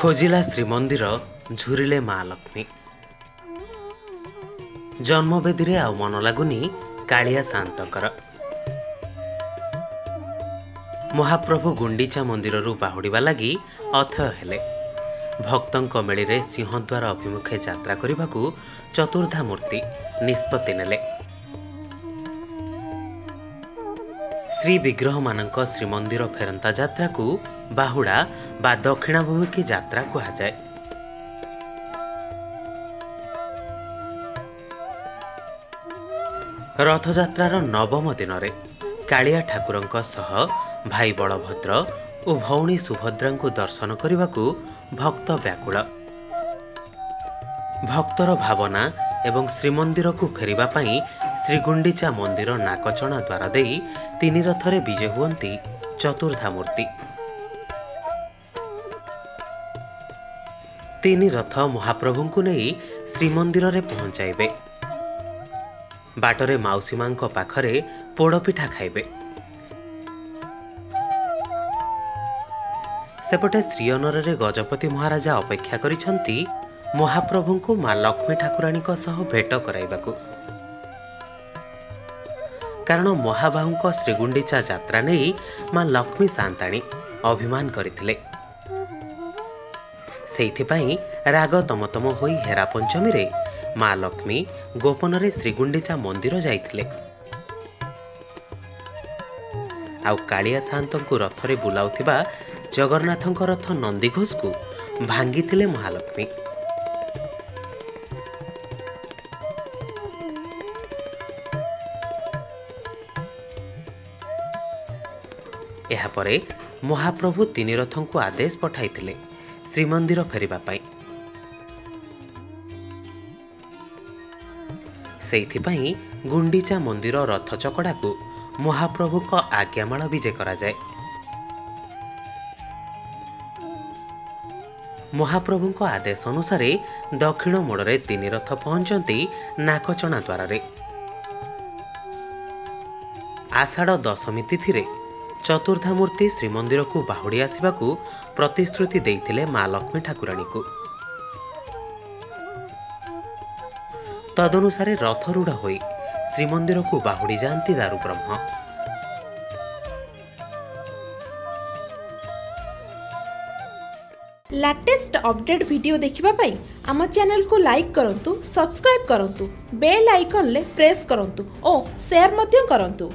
ଖୋଜିଲା ଶ୍ରୀମନ୍ଦିର ଝୁରିଲେ ମା ଲକ୍ଷ୍ମୀ। ଜନ୍ମବେଦୀରେ ଆଉ ମନ ଲାଗୁନି କାଳିଆ ସାନ୍ତଙ୍କର ମହାପ୍ରଭୁ ଗୁଣ୍ଡିଚା ମନ୍ଦିରରୁ ବାହୁଡ଼ିବା ଲାଗି ଅଥୟ ହେଲେ। ଭକ୍ତଙ୍କ ମେଳିରେ ସିଂହଦ୍ୱାର ଅଭିମୁଖେ ଯାତ୍ରା କରିବାକୁ ଚତୁର୍ଦ୍ଧା ମୂର୍ତ୍ତି ନିଷ୍ପତ୍ତି ନେଲେ। ଶ୍ରୀ ବିଗ୍ରହମାନଙ୍କ ଶ୍ରୀମନ୍ଦିର ଫେରନ୍ତା ଯାତ୍ରାକୁ ବାହୁଡ଼ା ବା ଦକ୍ଷିଣାଭିମୁଖୀ ଯାତ୍ରା କୁହାଯାଏ। ରଥଯାତ୍ରାର ନବମ ଦିନରେ କାଳିଆ ଠାକୁରଙ୍କ ସହ ଭାଇ ବଳଭଦ୍ର ଓ ଭଉଣୀ ସୁଭଦ୍ରାଙ୍କୁ ଦର୍ଶନ କରିବାକୁ ଭକ୍ତ ବ୍ୟାକୁଳ। ଭକ୍ତର ଭାବନା ଏବଂ ଶ୍ରୀମନ୍ଦିରକୁ ଫେରିବା ପାଇଁ ଶ୍ରୀଗୁଣ୍ଡିଚା ମନ୍ଦିର ନାକଚଣା ଦ୍ୱାର ଦେଇ ତିନି ରଥରେ ବିଜେ ହୁଅନ୍ତି ଚତୁର୍ଦ୍ଧା ମୂର୍ତ୍ତି ତିନି ରଥ ମହାପ୍ରଭୁଙ୍କୁ ନେଇ ଶ୍ରୀମନ୍ଦିରରେ ପହଞ୍ଚାଇବେ। ବାଟରେ ମାଉସୀ ମାଙ୍କ ପାଖରେ ପୋଡ଼ପିଠା ଖାଇବେ। ସେପଟେ ଶ୍ରୀଅନରରେ ଗଜପତି ମହାରାଜା ଅପେକ୍ଷା କରିଛନ୍ତି ମହାପ୍ରଭୁଙ୍କୁ ମା ଲକ୍ଷ୍ମୀ ଠାକୁରାଣୀଙ୍କ ସହ ଭେଟ କରାଇବାକୁ। କାରଣ ମହାବାହୁଙ୍କ ଶ୍ରୀଗୁଣ୍ଡିଚା ଯାତ୍ରା ନେଇ ମା ଲକ୍ଷ୍ମୀ ସାନ୍ତାଣୀ ଅଭିମାନ କରିଥିଲେ। ସେଇଥିପାଇଁ ରାଗ ତମତମ ହୋଇ ହେରା ପଞ୍ଚମୀରେ ମା ଲକ୍ଷ୍ମୀ ଗୋପନରେ ଶ୍ରୀଗୁଣ୍ଡିଚା ମନ୍ଦିର ଯାଇଥିଲେ। ଆଉ କାଳିଆ ସାନ୍ତଙ୍କୁ ରଥରେ ବୁଲାଉଥିବା ଜଗନ୍ନାଥଙ୍କ ରଥ ନନ୍ଦିଘୋଷକୁ ଭାଙ୍ଗିଥିଲେ ମହାଲକ୍ଷ୍ମୀ। ଏହାପରେ ମହାପ୍ରଭୁ ତିନି ରଥଙ୍କୁ ଆଦେଶ ପଠାଇଥିଲେ ଶ୍ରୀମନ୍ଦିର ଫେରିବା ପାଇଁ। ସେଇଥିପାଇଁ ଗୁଣ୍ଡିଚା ମନ୍ଦିର ରଥ ଚକଡ଼ାକୁ ମହାପ୍ରଭୁଙ୍କ ଆଜ୍ଞାମାଳ ବିଜେ କରାଯାଏ। ମହାପ୍ରଭୁଙ୍କ ଆଦେଶ ଅନୁସାରେ ଦକ୍ଷିଣ ମୋଡ଼ରେ ତିନି ରଥ ପହଞ୍ଚନ୍ତି ନାକଚଣା ଦ୍ୱାରରେ। ଆଷାଢ଼ ଦଶମୀ ତିଥିରେ ଚତୁର୍ଦ୍ଧା ମୂର୍ତ୍ତି ଶ୍ରୀମନ୍ଦିରକୁ ବାହୁଡ଼ି ଆସିବାକୁ ପ୍ରତିଶ୍ରୁତି ଦେଇଥିଲେ ମା ଲକ୍ଷ୍ମୀ ଠାକୁରାଣୀକୁ ତଦନୁସାରେ ରଥରୂଢ଼ ହୋଇ ଶ୍ରୀମନ୍ଦିରକୁ ବାହୁଡ଼ି ଯାଆନ୍ତି ଦାରୁବ୍ରହ୍ମ। ଲାଟେଷ୍ଟ ଅପଡେଟ୍ ଭିଡ଼ିଓ ଦେଖିବା ପାଇଁ ଆମ ଚ୍ୟାନେଲକୁ ଲାଇକ୍ କରନ୍ତୁ ସବସ୍କ୍ରାଇବ୍ କରନ୍ତୁ ବେଲ୍ ଆଇକନ୍ରେ ପ୍ରେସ୍ କରନ୍ତୁ ଓ ସେୟାର ମଧ୍ୟ କରନ୍ତୁ।